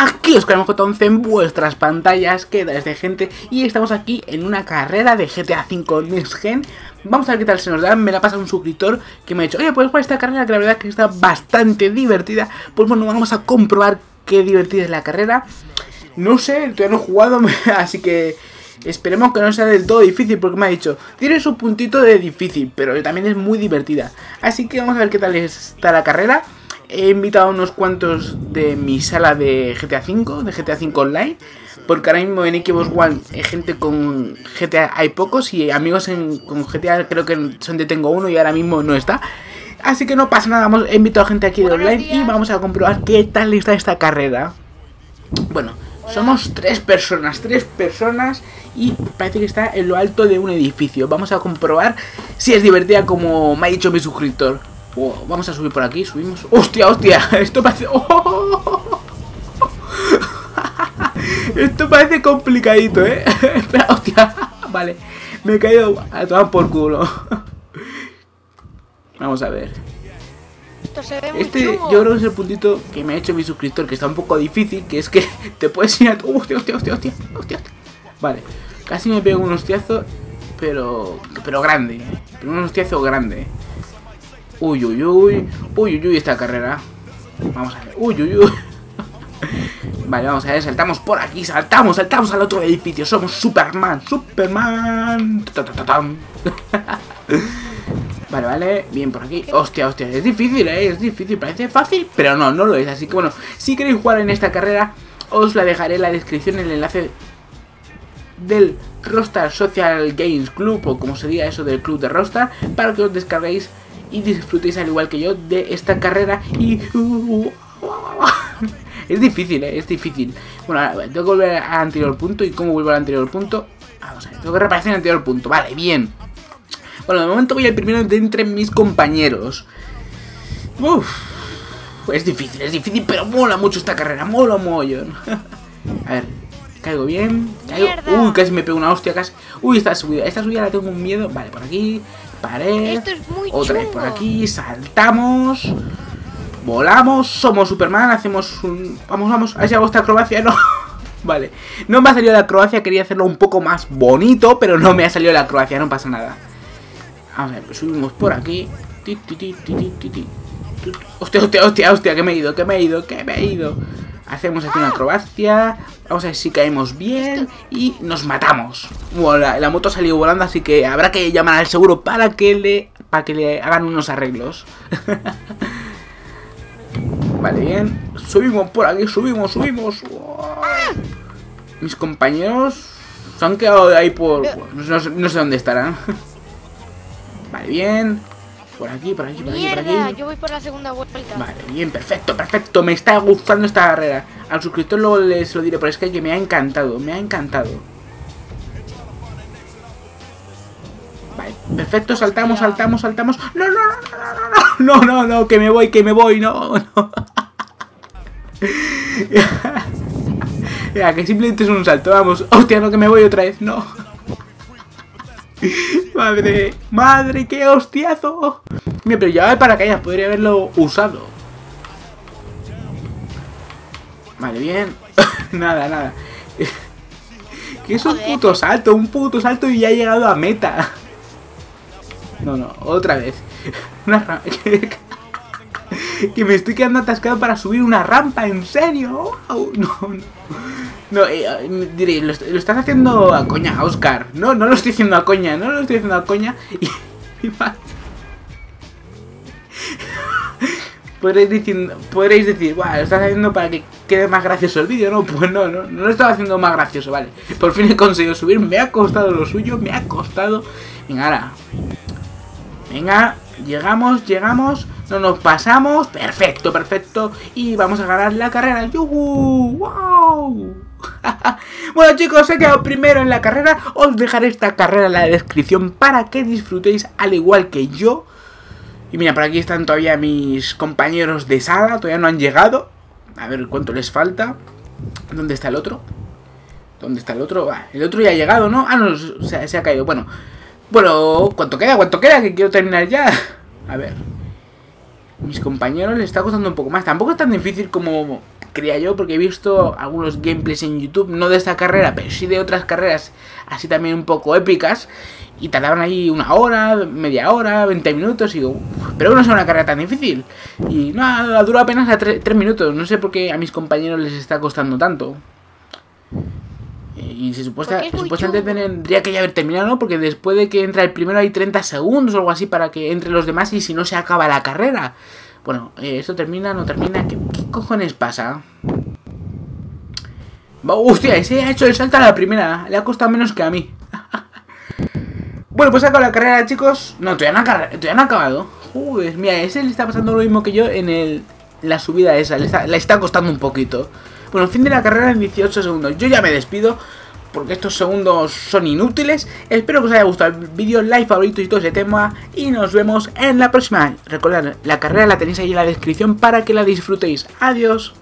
Aquí os queremos 11 en vuestras pantallas, queda de gente y estamos aquí en una carrera de GTA V Next Gen. Vamos a ver qué tal se nos da, me la pasa un suscriptor que me ha dicho, oye, puedes jugar esta carrera que la verdad que está bastante divertida. Pues bueno, vamos a comprobar qué divertida es la carrera. No sé, todavía no he jugado, así que esperemos que no sea del todo difícil porque me ha dicho, tiene su puntito de difícil, pero también es muy divertida. Así que vamos a ver qué tal está la carrera. He invitado a unos cuantos de mi sala de GTA V, de GTA V Online, porque ahora mismo en Xbox One hay gente con GTA hay pocos y amigos con GTA creo que son de tengo uno y ahora mismo no está. Así que no pasa nada, he invitado a gente aquí de online y vamos a comprobar qué tal está esta carrera. Bueno, somos tres personas, tres personas y parece que está en lo alto de un edificio. Vamos a comprobar si es divertida como me ha dicho mi suscriptor. Oh, vamos a subir por aquí, subimos. ¡Hostia, hostia! Esto parece... ¡Oh! Esto parece complicadito, ¿eh? Espera, hostia. Vale, me he caído a tomar por culo. Vamos a ver. Este yo creo que es el puntito que me ha hecho mi suscriptor, que está un poco difícil, que es que te puedes ir a... ¡Hostia, hostia, hostia, hostia! hostia. Vale, casi me pego un hostiazo, pero... Pero grande. Pero un hostiazo grande. Uy, uy, uy. Uy, uy, uy, esta carrera. Vamos a ver. Uy, uy, uy. Vale, vamos a ver, saltamos por aquí, saltamos, saltamos al otro edificio. Somos Superman, Superman. Vale, vale, bien por aquí Hostia, hostia, es difícil, ¿eh? Es difícil, parece fácil Pero no, no lo es, así que bueno Si queréis jugar en esta carrera Os la dejaré en la descripción, el enlace Del Rostar Social Games Club O como se diga eso del club de Rostar Para que os descarguéis y disfrutéis al igual que yo de esta carrera y... es difícil, ¿eh? es difícil. Bueno, tengo que volver al anterior punto. ¿Y cómo vuelvo al anterior punto? Vamos a ver, tengo que reaparecer el anterior punto. Vale, bien. Bueno, de momento voy al primero de entre mis compañeros. Uf, es difícil, es difícil, pero mola mucho esta carrera, mola mollón. a ver, caigo bien. Caigo. Uy, casi me pego una hostia, casi. Uy, esta subida, esta subida la tengo un miedo. Vale, por aquí pared. otra vez por aquí, saltamos. Volamos, somos Superman, hacemos un... Vamos, vamos, ¿has llegado esta acrobacia? No. vale, no me ha salido la acrobacia, quería hacerlo un poco más bonito, pero no me ha salido la acrobacia, no pasa nada. A ver, pues subimos por aquí. Hostia, hostia, hostia, hostia, que me he ido, que me he ido, que me he ido. Hacemos aquí una acrobacia. Vamos a ver si caemos bien. Y nos matamos. Bueno, la, moto ha salido volando, así que habrá que llamar al seguro para que le, para que le hagan unos arreglos. vale, bien. Subimos por aquí, subimos, subimos. Mis compañeros se han quedado ahí por... no sé dónde estarán. vale, bien. Por aquí, por aquí, por aquí, por aquí. Yo voy por la segunda vuelta. Vale, bien, perfecto, perfecto. Me está gustando esta carrera. Al suscriptor luego les lo diré por Skype que me ha encantado, me ha encantado. Vale, perfecto, saltamos, saltamos, saltamos. No, no, no, no, no, no, no, no, que me voy, que me voy, no, no. Que simplemente es un salto, vamos. Hostia, no, que me voy otra vez, no. Madre, madre, qué hostiazo. Mira, pero ya para paracaídas, podría haberlo usado. Vale, bien. nada, nada. que es un puto salto, un puto salto y ya he llegado a meta. No, no, otra vez. Una rampa. que me estoy quedando atascado para subir una rampa, ¿en serio? no, no. No, eh, eh lo, estás haciendo a coña, Oscar. No, no lo estoy haciendo a coña, no lo estoy haciendo a coña. Y, podréis, decir, podréis decir, lo estás haciendo para que quede más gracioso el vídeo, ¿no? Pues no, no, no lo estaba haciendo más gracioso, vale. Por fin he conseguido subir, me ha costado lo suyo, me ha costado. Venga, ahora. Venga, llegamos, llegamos, no nos pasamos, perfecto, perfecto. Y vamos a ganar la carrera. ¡Yuhu! ¡Wow! bueno chicos, he quedado primero en la carrera Os dejaré esta carrera en la descripción Para que disfrutéis al igual que yo Y mira, por aquí están todavía mis compañeros de sala Todavía no han llegado A ver cuánto les falta ¿Dónde está el otro? ¿Dónde está el otro? Ah, el otro ya ha llegado, ¿no? Ah, no, se, se ha caído Bueno, bueno, ¿cuánto queda? ¿Cuánto queda? Que quiero terminar ya A ver Mis compañeros les está costando un poco más Tampoco es tan difícil como creía yo, porque he visto algunos gameplays en YouTube, no de esta carrera, pero sí de otras carreras, así también un poco épicas, y tardaban ahí una hora, media hora, 20 minutos, y digo, pero no es una carrera tan difícil. Y no, dura apenas a 3 minutos, no sé por qué a mis compañeros les está costando tanto. Y si supuesta, supuestamente tendría que ya haber terminado, ¿no? Porque después de que entra el primero hay 30 segundos o algo así para que entre los demás y si no se acaba la carrera. Bueno, eh, esto termina, no termina. ¿Qué, cojones pasa? Hostia, ese ha hecho el salto a la primera. Le ha costado menos que a mí. bueno, pues acabo la carrera, chicos. No, todavía no, todavía no ha acabado. Joder, mira, ese le está pasando lo mismo que yo en el, la subida esa. Le está, le está costando un poquito. Bueno, fin de la carrera en 18 segundos. Yo ya me despido porque estos segundos son inútiles. Espero que os haya gustado el vídeo, like, favorito y todo ese tema. Y nos vemos en la próxima. Recordad, la carrera la tenéis ahí en la descripción para que la disfrutéis. Adiós.